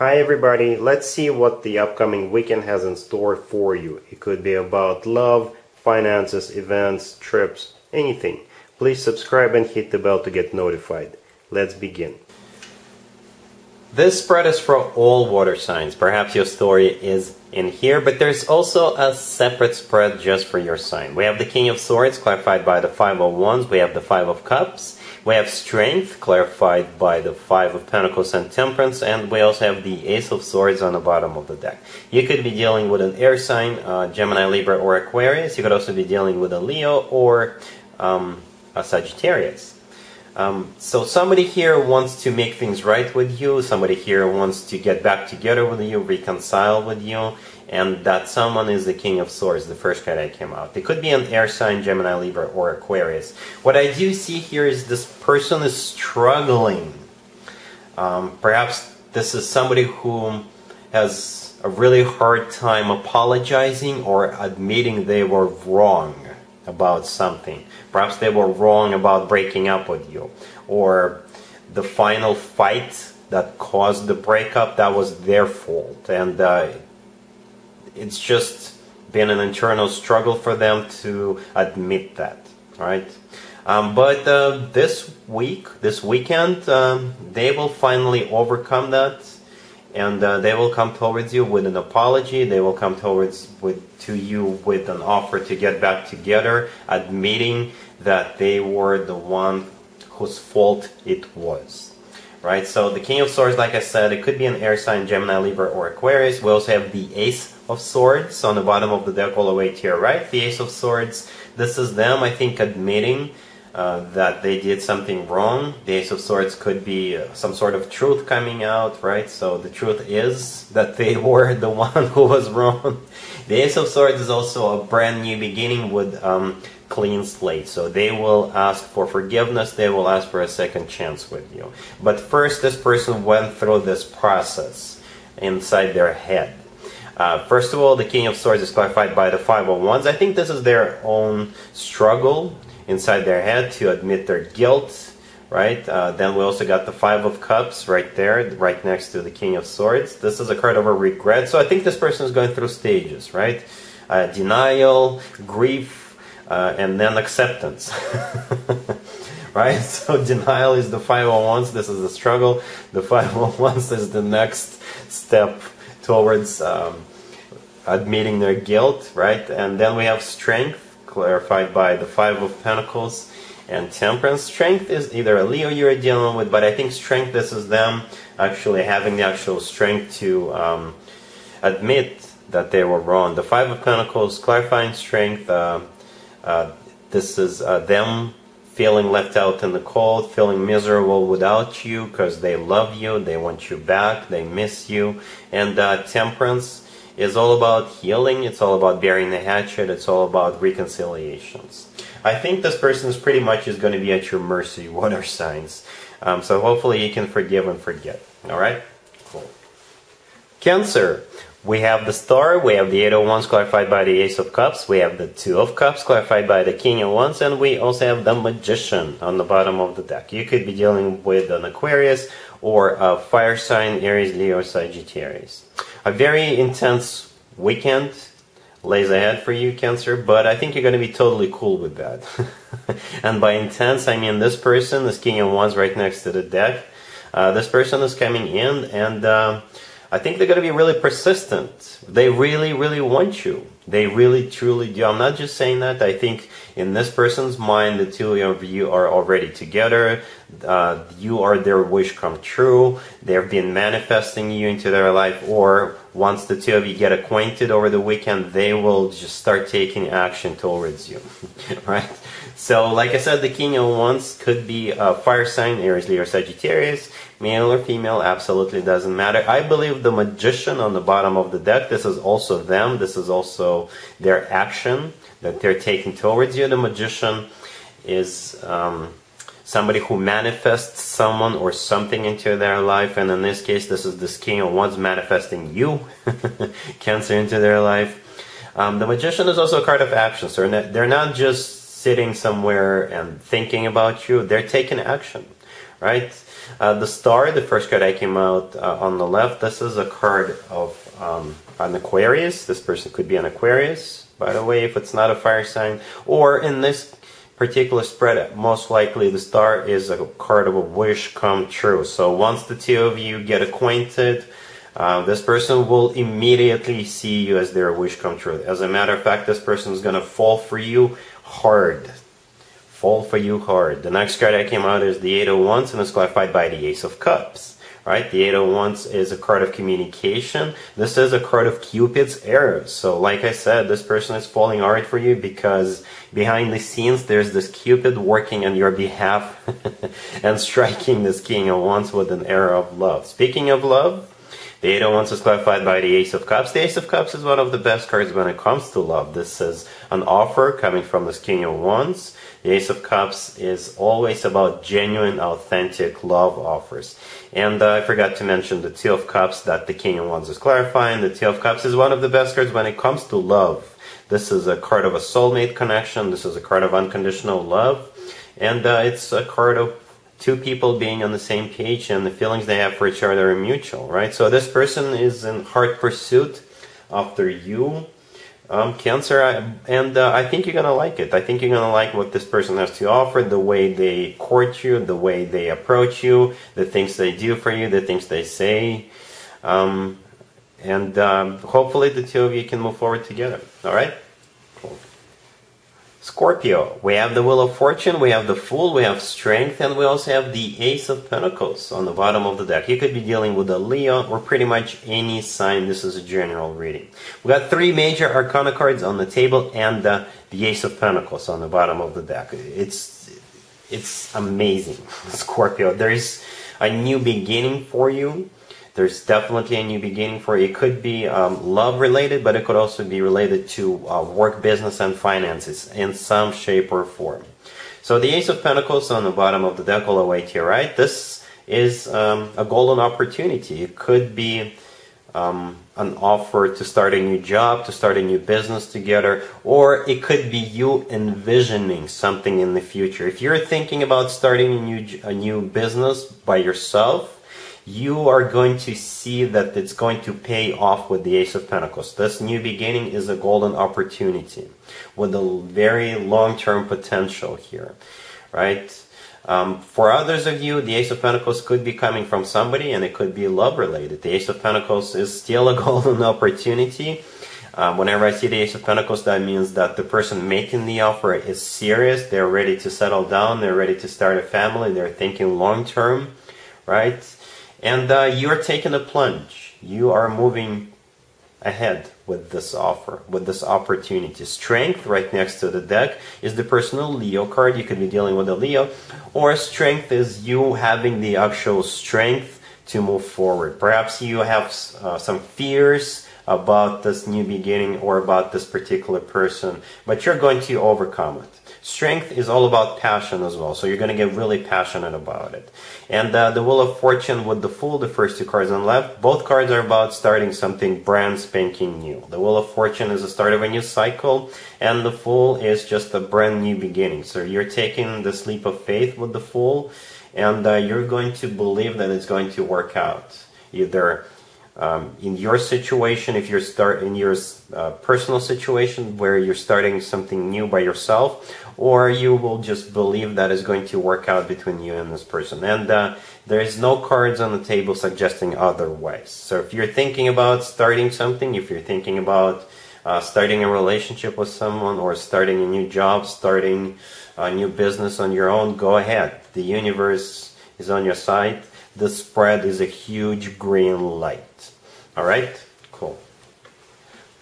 Hi everybody, let's see what the upcoming weekend has in store for you. It could be about love, finances, events, trips, anything. Please subscribe and hit the bell to get notified. Let's begin. This spread is for all water signs. Perhaps your story is in here, but there's also a separate spread just for your sign. We have the King of Swords clarified by the Five of Wands. We have the Five of Cups. We have Strength clarified by the Five of Pentacles and Temperance. And we also have the Ace of Swords on the bottom of the deck. You could be dealing with an air sign, uh, Gemini, Libra, or Aquarius. You could also be dealing with a Leo or um, a Sagittarius. Um, so somebody here wants to make things right with you. Somebody here wants to get back together with you, reconcile with you, and that someone is the King of Swords, the first card that came out. It could be an air sign, Gemini, Libra, or Aquarius. What I do see here is this person is struggling. Um, perhaps this is somebody who has a really hard time apologizing or admitting they were wrong about something. Perhaps they were wrong about breaking up with you. Or the final fight that caused the breakup, that was their fault. And uh, it's just been an internal struggle for them to admit that, right? Um, but uh, this week, this weekend, um, they will finally overcome that and uh, they will come towards you with an apology. They will come towards with to you with an offer to get back together admitting that they were the one whose fault it was. Right? So the king of swords like i said it could be an air sign gemini libra or aquarius. We also have the ace of swords on the bottom of the deck all the way to your right. The ace of swords this is them i think admitting uh, that they did something wrong. The Ace of Swords could be uh, some sort of truth coming out, right? So the truth is that they were the one who was wrong. the Ace of Swords is also a brand new beginning with um, clean slate. So they will ask for forgiveness, they will ask for a second chance with you. But first, this person went through this process inside their head. Uh, first of all, the King of Swords is clarified by the Five of Wands. I think this is their own struggle inside their head to admit their guilt, right? Uh, then we also got the Five of Cups right there, right next to the King of Swords. This is a card of a regret. So I think this person is going through stages, right? Uh, denial, grief, uh, and then acceptance. right? So denial is the Five of Wands. This is the struggle. The Five of Wands is the next step towards um, admitting their guilt, right? And then we have strength clarified by the Five of Pentacles and Temperance. Strength is either a Leo you're dealing with, but I think strength, this is them actually having the actual strength to um, admit that they were wrong. The Five of Pentacles, clarifying strength, uh, uh, this is uh, them feeling left out in the cold, feeling miserable without you because they love you, they want you back, they miss you. And uh, Temperance, is all about healing, it's all about burying the hatchet, it's all about reconciliations. I think this person is pretty much is going to be at your mercy, water signs. Um, so hopefully you can forgive and forget. Alright? Cool. Cancer. We have the Star, we have the Eight of Wands clarified by the Ace of Cups, we have the Two of Cups clarified by the King of Wands, and we also have the Magician on the bottom of the deck. You could be dealing with an Aquarius or a fire sign, Aries, Leo, Sagittarius. A very intense weekend lays ahead for you, Cancer, but I think you're going to be totally cool with that. and by intense, I mean this person, this King of Wands right next to the deck. Uh, this person is coming in and uh, I think they're going to be really persistent. They really, really want you. They really, truly do. I'm not just saying that. I think in this person's mind, the two of you are already together. Uh, you are their wish come true. They've been manifesting you into their life, or once the two of you get acquainted over the weekend, they will just start taking action towards you, right? So, like I said, the King of Wands could be a fire sign, Aries, Leo, Sagittarius male or female, absolutely doesn't matter. I believe the magician on the bottom of the deck, this is also them, this is also their action that they're taking towards you. The magician is um, somebody who manifests someone or something into their life, and in this case, this is this king of wands manifesting you, Cancer, into their life. Um, the magician is also a card of action, so they're not just sitting somewhere and thinking about you, they're taking action, right? Uh, the star, the first card I came out uh, on the left, this is a card of um, an Aquarius. This person could be an Aquarius, by the way, if it's not a fire sign. Or in this particular spread, most likely the star is a card of a wish come true. So once the two of you get acquainted, uh, this person will immediately see you as their wish come true. As a matter of fact, this person is going to fall for you hard. Fall for you hard. The next card that came out is the Eight of Wands and it's clarified by the Ace of Cups. Right? The Eight of Wands is a card of communication. This is a card of Cupid's arrows. So like I said, this person is falling hard for you because behind the scenes there's this Cupid working on your behalf and striking this King of Wands with an arrow of love. Speaking of love, the Eight of Wands is clarified by the Ace of Cups. The Ace of Cups is one of the best cards when it comes to love. This is an offer coming from this King of Wands. The Ace of Cups is always about genuine, authentic love offers. And uh, I forgot to mention the Two of Cups that the King of Wands is clarifying. The Two of Cups is one of the best cards when it comes to love. This is a card of a soulmate connection. This is a card of unconditional love. And uh, it's a card of two people being on the same page and the feelings they have for each other are mutual, right? So this person is in heart pursuit after you, um, Cancer, I, and uh, I think you're gonna like it. I think you're gonna like what this person has to offer, the way they court you, the way they approach you, the things they do for you, the things they say. Um, and um, hopefully the two of you can move forward together. All right? Scorpio, we have the Wheel of Fortune, we have the Fool, we have Strength, and we also have the Ace of Pentacles on the bottom of the deck. You could be dealing with a Leo or pretty much any sign. This is a general reading. We got three major Arcana cards on the table and the Ace of Pentacles on the bottom of the deck. It's it's amazing, Scorpio. There is a new beginning for you there's definitely a new beginning for you. It could be um, love related, but it could also be related to uh, work, business, and finances in some shape or form. So the Ace of Pentacles on the bottom of the deck all the way right. This is um, a golden opportunity. It could be um, an offer to start a new job, to start a new business together, or it could be you envisioning something in the future. If you're thinking about starting a new a new business by yourself, you are going to see that it's going to pay off with the Ace of Pentacles. This new beginning is a golden opportunity with a very long-term potential here, right? Um, for others of you, the Ace of Pentacles could be coming from somebody and it could be love related. The Ace of Pentacles is still a golden opportunity. Um, whenever I see the Ace of Pentacles, that means that the person making the offer is serious. They're ready to settle down. They're ready to start a family. They're thinking long term, right? And uh, you're taking a plunge. You are moving ahead with this offer, with this opportunity. Strength, right next to the deck, is the personal Leo card. You could be dealing with a Leo. Or strength is you having the actual strength to move forward. Perhaps you have uh, some fears about this new beginning or about this particular person, but you're going to overcome it. Strength is all about passion as well, so you're going to get really passionate about it. And uh, the Wheel of Fortune with the Fool, the first two cards on the left, both cards are about starting something brand spanking new. The Wheel of Fortune is the start of a new cycle, and the Fool is just a brand new beginning. So you're taking this leap of faith with the Fool, and uh, you're going to believe that it's going to work out. Either um, in your situation, if you're start in your uh, personal situation where you're starting something new by yourself, or you will just believe that is going to work out between you and this person. And uh, there is no cards on the table suggesting otherwise. So if you're thinking about starting something, if you're thinking about uh, starting a relationship with someone, or starting a new job, starting a new business on your own, go ahead. The universe is on your side. The spread is a huge green light. All right, cool.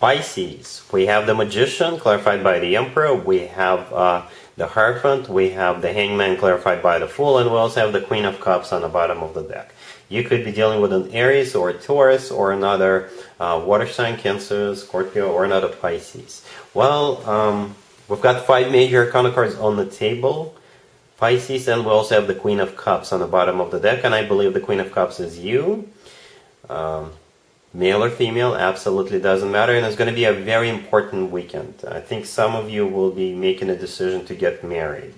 Pisces, we have the Magician clarified by the Emperor. We have uh, the Hierophant. We have the Hangman clarified by the Fool, and we also have the Queen of Cups on the bottom of the deck. You could be dealing with an Aries or a Taurus or another uh, water sign, Cancer, Scorpio, or another Pisces. Well, um, we've got five major Arcana cards on the table. Pisces, and we also have the Queen of Cups on the bottom of the deck, and I believe the Queen of Cups is you. Um, male or female absolutely doesn't matter and it's going to be a very important weekend i think some of you will be making a decision to get married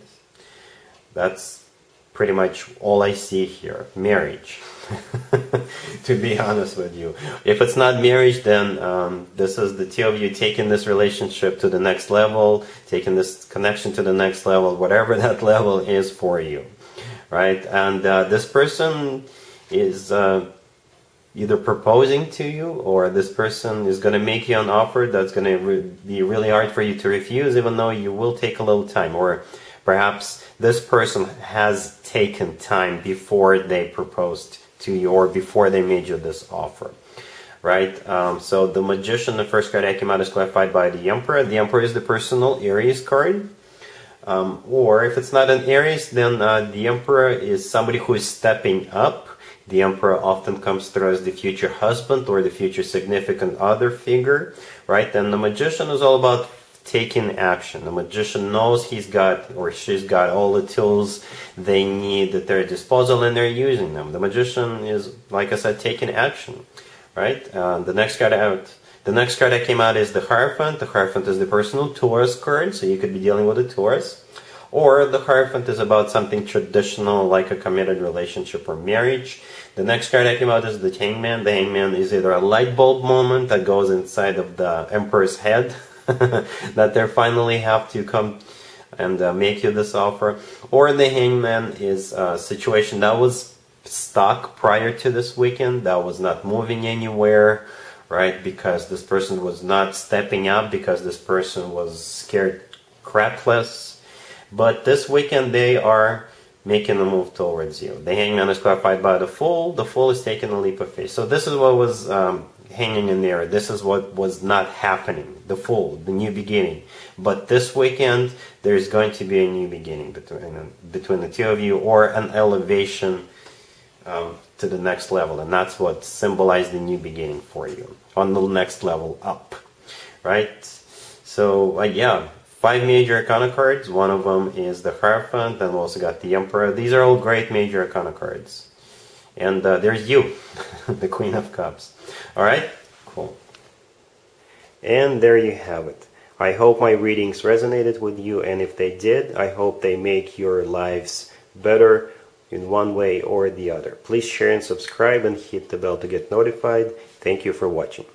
that's pretty much all I see here marriage. to be honest with you, if it's not marriage, then um, this is the two of you taking this relationship to the next level, taking this connection to the next level, whatever that level is for you, right? And uh, this person is. Uh, either proposing to you or this person is going to make you an offer that's going to re- be really hard for you to refuse even though you will take a little time or perhaps this person has taken time before they proposed to you or before they made you this offer right? Um, so the magician the first card that came out is clarified by the emperor. The emperor is the personal aries card. Um, or if it's not an aries then uh, the emperor is somebody who is stepping up. The emperor often comes through as the future husband or the future significant other figure, right? And the magician is all about taking action. The magician knows he's got or she's got all the tools they need at their disposal and they're using them. The magician is, like I said, taking action, right? Uh, the next card out. The next card that came out is the Hierophant. The Hierophant is the personal Taurus card, so you could be dealing with a Taurus. Or the Hierophant is about something traditional like a committed relationship or marriage. The next card that came out is the Hangman. The Hangman is either a light bulb moment that goes inside of the Emperor's head that they finally have to come and uh, make you this offer. Or the Hangman is a situation that was stuck prior to this weekend, that was not moving anywhere, right? Because this person was not stepping up, because this person was scared crapless but this weekend they are making a move towards you. The hangman is clarified by the fool. The fool is taking a leap of faith. So this is what was um, hanging in there. This is what was not happening. The fool, the new beginning. But this weekend there's going to be a new beginning between between the two of you, or an elevation um, to the next level, and that's what symbolized the new beginning for you on the next level up, right? So uh, yeah, five major arcana cards. One of them is the Hierophant, then we also got the Emperor. These are all great major arcana cards. And uh, there's you, the Queen of Cups. Alright? Cool. And there you have it. I hope my readings resonated with you, and if they did, I hope they make your lives better in one way or the other. Please share and subscribe and hit the bell to get notified. Thank you for watching.